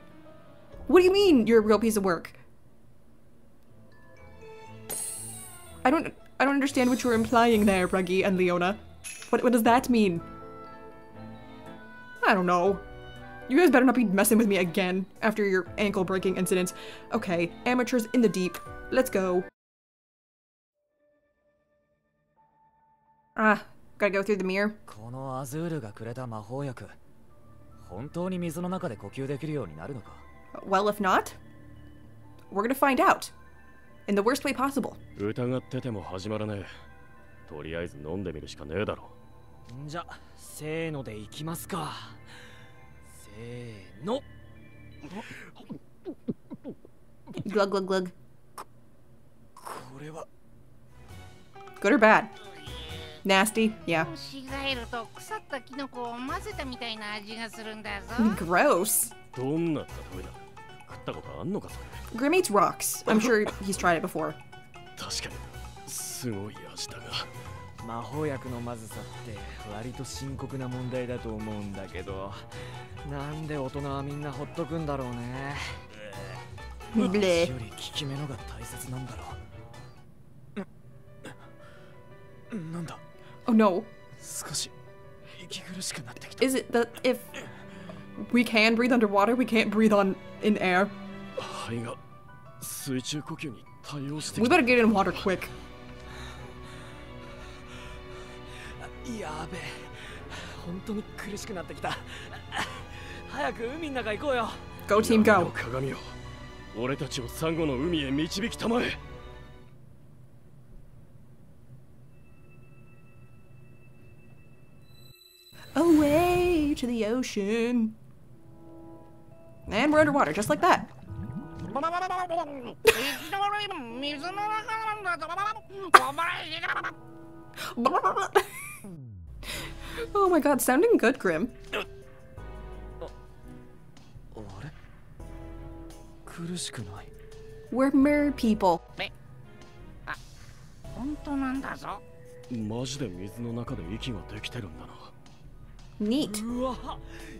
Speaker 1: What do you mean you're a real piece of work? I don't- I don't understand what you're implying there, Ruggie and Leona. What- what does that mean? I don't know. You guys better not be messing with me again after your ankle-breaking incident. Okay, amateurs in the deep. Let's go. Ah, gotta go through the mirror. Well, if not, we're gonna find out In the worst way possible.
Speaker 8: 疑ってても始まらねえとりあえず飲んでみるしかねえだろ
Speaker 7: んじゃせーのでいきますかせーの
Speaker 1: Glug glug glug.
Speaker 7: これは
Speaker 1: Good or bad? Nasty? Yeah.
Speaker 6: 干しガると腐ったキノコを混ぜたみたいな味がするんだぞ
Speaker 1: Gross.
Speaker 8: どんな例えだ食 ったことあんのかそれ
Speaker 1: Grim eats rocks. I'm sure he's tried it before.
Speaker 8: 確かにすごい味だが
Speaker 7: 魔法薬のまずさって割と深刻な問題だと思うんだけどなんで大人はみんなほっとくんだろうねより効き目のが大切なんだろうなんだ
Speaker 1: Oh no.
Speaker 7: 少し息苦しくなってきた
Speaker 1: Is it that if we can breathe underwater, we can't breathe on in air?
Speaker 8: 肺が水中呼吸に対応して
Speaker 1: We
Speaker 8: きた
Speaker 1: better get in water quick.
Speaker 7: やべえ本当に苦しくなってきた早く海の中行こうよ
Speaker 1: Go team
Speaker 8: 闇の
Speaker 1: go.
Speaker 8: 鏡を俺たちをサンゴの海へ導きたまえ
Speaker 1: Away to the ocean. And we're underwater, just like that.
Speaker 6: 水の中なんだぞ
Speaker 1: oh my god, sounding good, Grim.
Speaker 7: あれ苦しくない
Speaker 1: We're mer people.
Speaker 6: 本当なんだぞ
Speaker 8: マジで水の中で息ができてるんだな
Speaker 1: Neat.
Speaker 7: うわ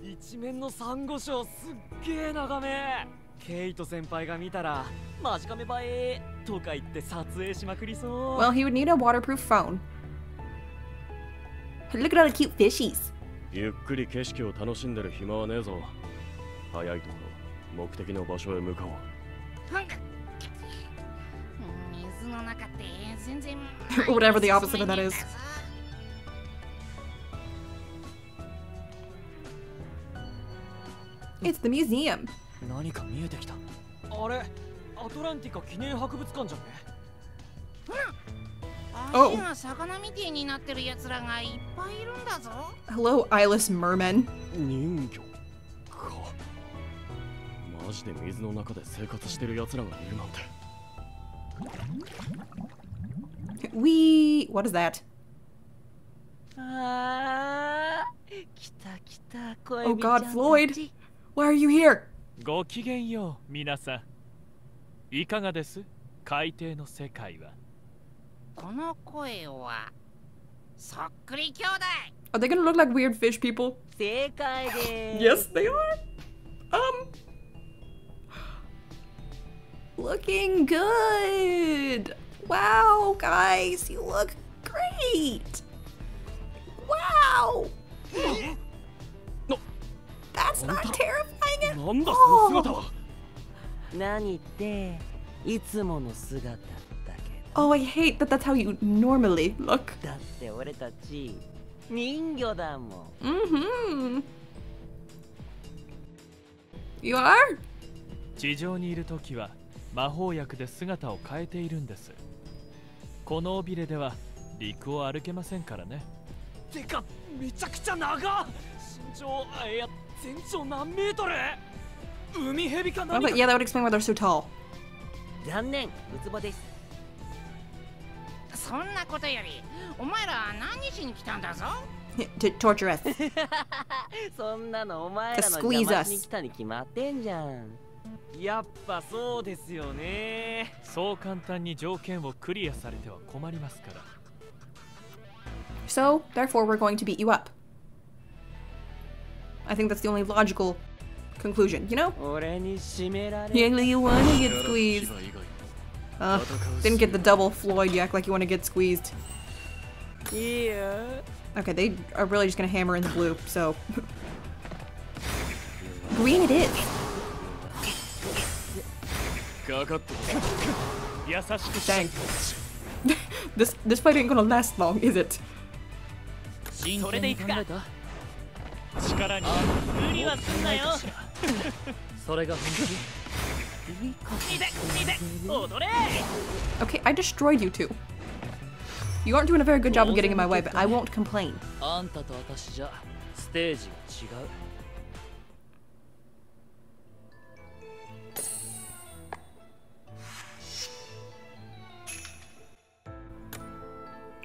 Speaker 7: 一面のサンゴ礁すっげえ眺めケイト先輩が見たらマジカメ映えとか言って撮影しまくりそう
Speaker 1: Well, he would need a waterproof phone. Look at all the cute fishies.
Speaker 8: ゆっくり景色を楽しんでる暇はねえぞ 早いところ目的の場所へ向かおう
Speaker 6: なんか水の中って全然
Speaker 1: Whatever the opposite of that is. It's the museum.
Speaker 7: 何か見えてきたあれアトランティカ記念博物館じゃね
Speaker 6: 足が魚みてえになってる奴らがいっぱいいるんだぞ
Speaker 1: Hello, eyeless mermen.
Speaker 8: 人魚かマジで水の中で生活してる奴らがいるなんて
Speaker 1: We. What is that?
Speaker 5: あー来た来た恋
Speaker 1: Oh
Speaker 5: 人ちゃん
Speaker 1: God,
Speaker 5: た
Speaker 1: Floyd.
Speaker 5: ち
Speaker 1: Why are you here?
Speaker 4: ごきげんよう皆さんいかがです海底の世界は
Speaker 6: この声はそっくり兄弟
Speaker 1: Are they gonna look like weird fish people?
Speaker 5: 正解です
Speaker 1: Yes, they are. Um. Looking good. Wow, guys, you look great. Wow. That's not terrifying at
Speaker 8: なんだその姿は。
Speaker 5: 何っていつもの姿だけ
Speaker 1: Oh, I hate that that's how you normally look.
Speaker 5: どだって俺たち人魚だもん。
Speaker 1: Mm-hmm. You are?
Speaker 4: 地上にいる時は魔法薬で姿を変えているんです。この尾びれでは陸を歩けませんからね。
Speaker 7: てかめちゃくちゃ長っ身長あいや全長 何メートル海蛇か
Speaker 1: Oh,
Speaker 7: 何
Speaker 1: but
Speaker 7: か
Speaker 1: yeah, that would explain why they're so tall.
Speaker 5: 残念ウツボです
Speaker 6: そんなことよりお前ら何しに来たんだぞ
Speaker 1: To torture us.
Speaker 5: そんなのお前らの
Speaker 1: To squeeze
Speaker 5: 邪魔
Speaker 1: us.
Speaker 5: しに来たに決まってんじゃん
Speaker 7: やっぱそうですよね
Speaker 4: そう簡単に条件をクリアされては困りますから
Speaker 1: So, therefore, we're going to beat you up. I think that's the only logical conclusion, you know? You wanna get squeezed. Uh, didn't get the double Floyd, you act like you wanna get squeezed.
Speaker 5: Yeah.
Speaker 1: Okay, they are really just gonna hammer in the blue, so. Green it is. Dang. this this fight ain't gonna last long, is it?
Speaker 7: それでいくか
Speaker 4: 力に
Speaker 7: 無理はすんなよ
Speaker 8: それが本
Speaker 7: 見て見て踊れ
Speaker 1: Okay, I destroyed you two. You aren't doing a very good job of getting in my way, but I won't complain.
Speaker 7: あんたと私じゃステージが違う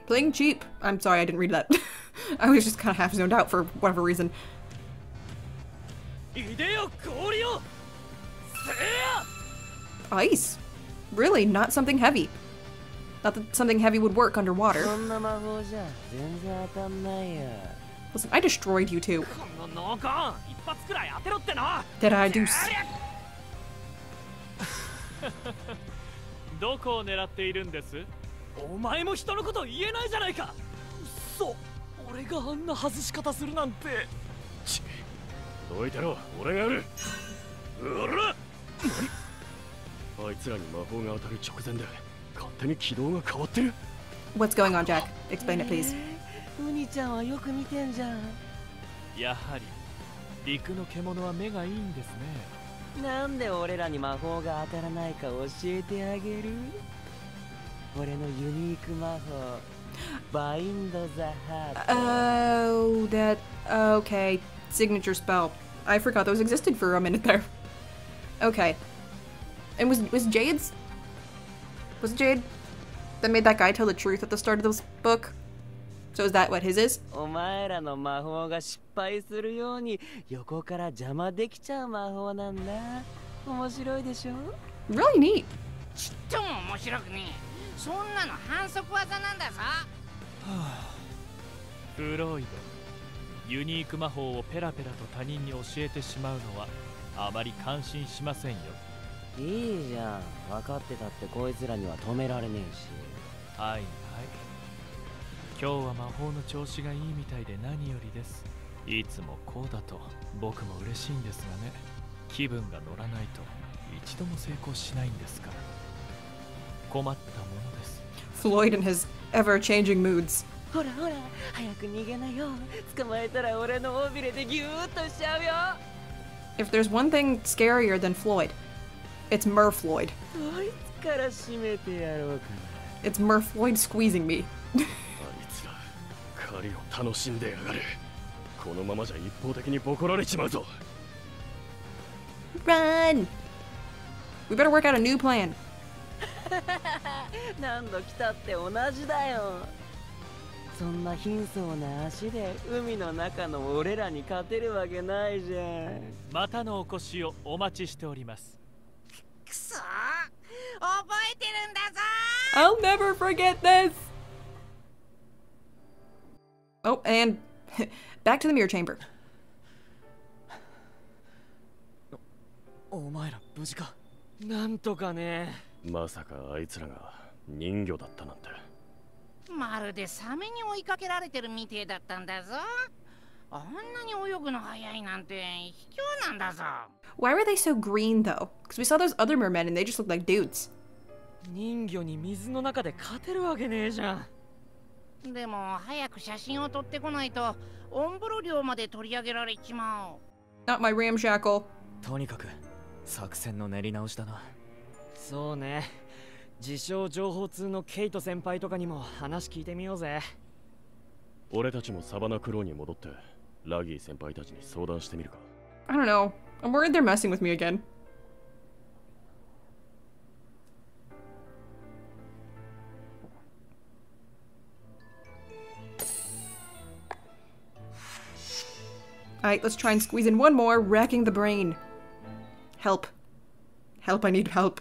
Speaker 1: Playing cheap. I'm sorry, I didn't read that. I was just kind of half zoned out for whatever reason.
Speaker 7: いでよ氷をせや
Speaker 1: Ice. Really, not something heavy. Not that something heavy would work underwater.
Speaker 5: そんな魔法じゃ全然当たんないよ
Speaker 1: Listen, I destroyed you two.
Speaker 7: このノーコン一発くらい当てろっての
Speaker 1: Did I do? s-
Speaker 4: どこを狙っているんです
Speaker 7: お前も人のこと言えないじゃないかうっそ 俺があんな外し方するなんて。
Speaker 8: どいてろ俺がやる。
Speaker 4: うら。
Speaker 8: あいつらに魔法が当たる直前で勝手に軌道が変わってる。
Speaker 1: What's going on, Jack? Explain it, please.
Speaker 5: ウニちゃんはよく見てんじゃん。
Speaker 4: やはり陸の獣は目がいいんですね。
Speaker 5: なんで俺らに魔法が当たらないか教えてあげる。俺のユニーク魔法
Speaker 1: Oh, that... Okay. Signature spell. I forgot those existed for a minute there. Okay. And was was Jade's... Was Jade that made that guy tell the truth at the start of this book? So is that what his is? Really neat.
Speaker 6: そんなの反則技なんだぞ。
Speaker 4: フロイドユニーク魔法をペラペラと他人に教えてしまうのはあまり感心しませんよ。
Speaker 5: いいじゃん。分かってたってこいつらには止められねえし。
Speaker 4: はいはい。今日は魔法の調子がいいみたいで何よりです。いつもこうだと僕も嬉しいんですがね。気分が乗らないと一度も成功しないんですから
Speaker 1: Floyd and his ever-changing moods.
Speaker 5: ほらほら早く逃げなよ捕まえたら俺の尾びれでギューッとしちゃうよ
Speaker 1: If there's one thing scarier than Floyd, it's Merfloyd.
Speaker 5: そいつから締めてやろうか
Speaker 1: It's Merfloyd squeezing me.
Speaker 8: あいつら狩りを楽しんでやがるこのままじゃ一方的にボコられちまうぞ
Speaker 1: Run! We better work out a new plan.
Speaker 5: 何度来たって同じだよ。そんな貧相な足で海の中の俺らに勝てるわけないじゃん。
Speaker 4: またのお越しをお待ちしております。
Speaker 6: くそ。ー覚えてるんだぞ。
Speaker 1: I'll never forget this! Oh, and back to the mirror chamber.
Speaker 7: お前ら無事か。なんとかね
Speaker 8: まさかあいつらが人魚だったなんて
Speaker 6: まるでサメに追いかけられてるみてえだったんだぞあんなに泳ぐの早いなんて卑怯なんだぞ
Speaker 1: Why were they so green though? Because we saw those other mermen and they just looked like dudes.
Speaker 7: 人魚に水の中で勝てるわけねえじゃん
Speaker 6: でも早く写真を撮ってこないとオンブロ漁まで取り上げられちまう
Speaker 1: Not my ramshackle.
Speaker 7: とにかく作戦の練り直しだなそうね自称情報通のケイト先輩とかにも話聞いてみようぜ
Speaker 8: 俺たちもサバナクローに戻ってラギー先輩たちに相談してみるか
Speaker 1: I don't know. I'm worried they're messing with me again. Alright, let's try and squeeze in one more, racking the brain. Help. Help, I need help.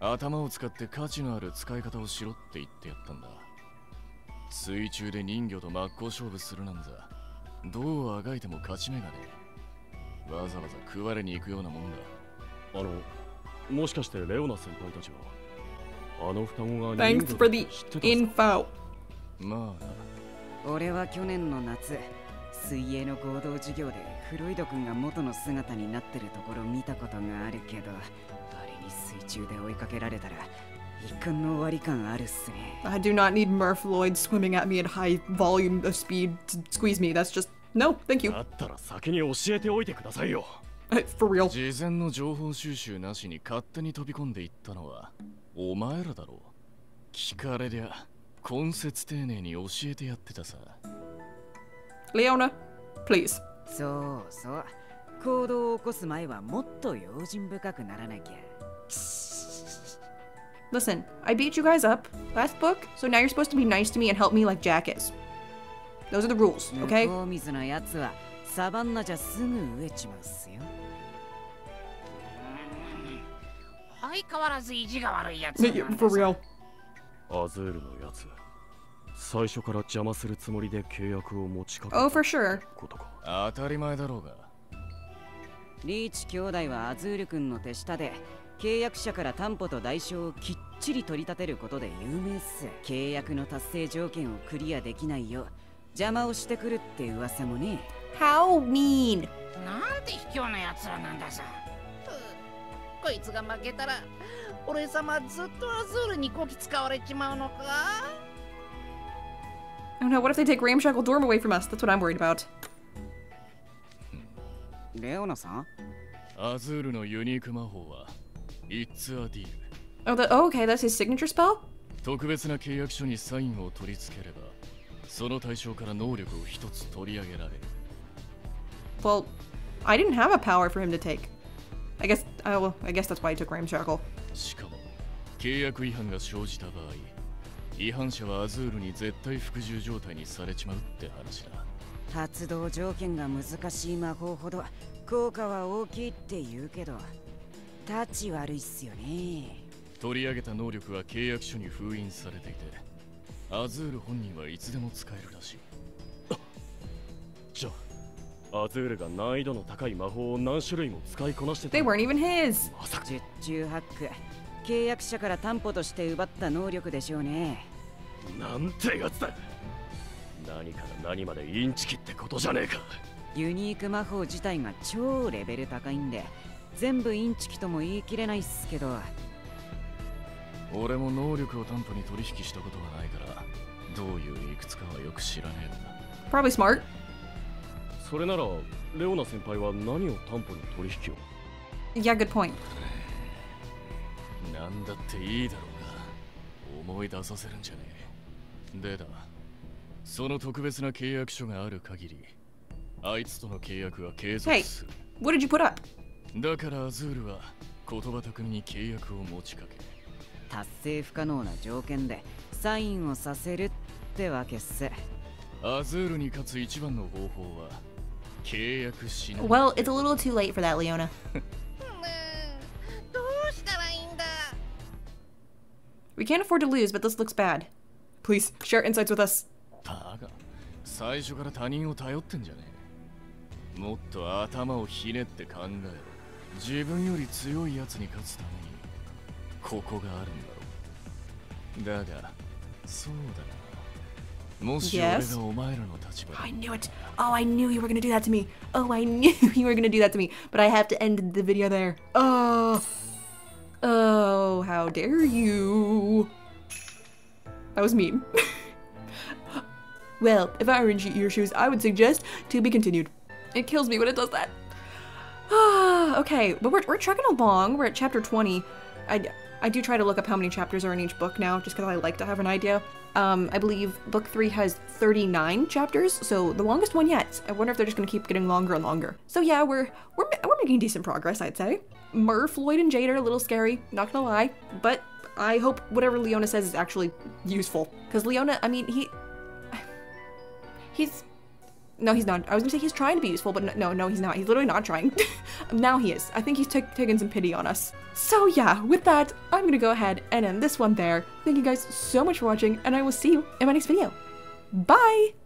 Speaker 9: 頭を使って価値のある使い方をしろって言ってやったんだ。水中で人魚と真っ向勝負するなんざどうあがいても勝ち目がねえ。わざわざ食われに行くようなもんだ。
Speaker 8: あのもしかしてレオナ先輩たちはあの双子が
Speaker 1: Thanks
Speaker 8: 人魚
Speaker 1: for
Speaker 8: だ
Speaker 1: the
Speaker 8: って知ってた
Speaker 1: info.
Speaker 9: まあ。な
Speaker 10: 俺は去年の夏水泳の合同授業でフロイド君が元の姿になってるところ見たことがあるけど
Speaker 1: I do not need Murph Lloyd swimming at me at high volume of speed to squeeze me. That's just no, thank you.
Speaker 8: だったら先に教えておいてくださいよ
Speaker 1: For real.
Speaker 9: 事前の情報収集なしに勝手に飛び込んでいったのはお前らだろう聞かれりゃ根節丁寧に教えてやってたさ
Speaker 1: Leona, please.
Speaker 10: そうそう行動を起こす前はもっと用心深くならなきゃ
Speaker 1: Listen, I beat you guys up last book, so now you're supposed to be nice to me and help me like Jack is. Those are the rules,
Speaker 10: 向
Speaker 1: okay?
Speaker 10: こう水のやつはサバンナじゃすぐ飢えちまうっすよ
Speaker 6: 相変わらず意地が悪いやつ
Speaker 1: Yeah,
Speaker 6: なんだ
Speaker 1: For
Speaker 6: ぞ
Speaker 1: real.
Speaker 8: アズールのやつ最初から邪魔するつもりで契約を持ちかけ
Speaker 1: Oh,
Speaker 8: た
Speaker 1: for sure.
Speaker 8: ことか
Speaker 9: 当たり前だろうが
Speaker 10: リーチ兄弟はアズール君の手下で 契約者から担保と代償をきっちり取り立てることで有名っす契約の達成条件をクリアできないよう邪魔をしてくるって噂もね
Speaker 1: How mean.
Speaker 6: なんて卑怯なやつらなんだぞうこいつが負けたら俺様ずっとアズールにこき使われちまうのか
Speaker 1: ？Oh no, what if they take Ramshackle Dorm away from us? That's what I'm worried about.
Speaker 10: レオナさん？
Speaker 9: アズールのユニーク魔法は
Speaker 1: Oh, that, oh, okay, that's his signature spell?
Speaker 9: 特別な契約書にサインを取り付ければその対象から能力を一つ取り上げられる
Speaker 1: Well, I didn't have a power for him to take. I guess, oh, well, I guess that's why he took Ramshackle.
Speaker 9: しかも契約違反が生じた場合違反者はアズールに絶対服従状態にされちまうって話だ
Speaker 10: 発動条件が難しい魔法ほど効果は大きいって言うけど タチ悪いっすよね。
Speaker 9: 取り上げた能力は契約書に封印されていてアズール本人はいつでも使えるらしい。
Speaker 8: じゃあアズールが難易度の高い魔法を何種類も使いこなしてた
Speaker 1: They weren't even his.
Speaker 8: まさか。
Speaker 10: 十中八九契約者から担保として奪った能力でしょうね。
Speaker 8: なんてやつだ。何から何までインチキってことじゃねえか。
Speaker 10: ユニーク魔法自体が超レベル高いんで全部インチキとも言い切れないっすけど
Speaker 9: 俺も能力を担保に取引したことはないからどういういくつかはよく知らねえんだ
Speaker 1: Probably smart.
Speaker 8: それならレオナ先輩は何を担保に取引を
Speaker 1: ？Yeah, good point.
Speaker 9: なんだっていいだろうが思い出させるんじゃねえでだその特別な契約書がある限りあいつとの契約は継続
Speaker 1: Hey.
Speaker 9: する、
Speaker 1: What did you put up?
Speaker 9: だからアズールは言葉巧みに契約を持ちかけ
Speaker 10: 達成不可能な条件でサインをさせるってわけっす
Speaker 9: アズールに勝つ一番の方法は契約しない
Speaker 1: Well, it's a little too late for that, Leona
Speaker 6: どうしたらいいんだ
Speaker 1: We can't afford to lose, but this looks bad Please, share insights with us
Speaker 9: バカ最初から他人を頼ってんじゃねえもっと頭をひねって考えろ自分より強いやつに勝つためにここがあるんだろだがそうだなもし俺
Speaker 1: Yes?
Speaker 9: がお前らの立場
Speaker 1: I
Speaker 9: で
Speaker 1: knew it. Oh, I knew you were gonna do that to me. Oh, I knew you were gonna do that to me. But I have to end the video there. Oh. Oh, how dare you. That was mean. well, if I were in your shoes, I would suggest to be continued. It kills me when it does that. okay, but we're, we're trucking along. We're at chapter 20. I, I do try to look up how many chapters are in each book now, just because I like to have an idea. Um, I believe book 3 has 39 chapters, so the longest one yet. I wonder if they're just going to keep getting longer and longer. So yeah, we're, we're, we're making decent progress, I'd say. Murph, Floyd, and Jade are a little scary, not gonna lie, but I hope whatever Leona says is actually useful. Because Leona, I mean, he... He's no, he's not. I was gonna say he's trying to be useful, but no, no, he's not. He's literally not trying. now he is. I think he's taking some pity on us. So yeah, with that, I'm gonna go ahead and end this one there. Thank you guys so much for watching, and I will see you in my next video. Bye!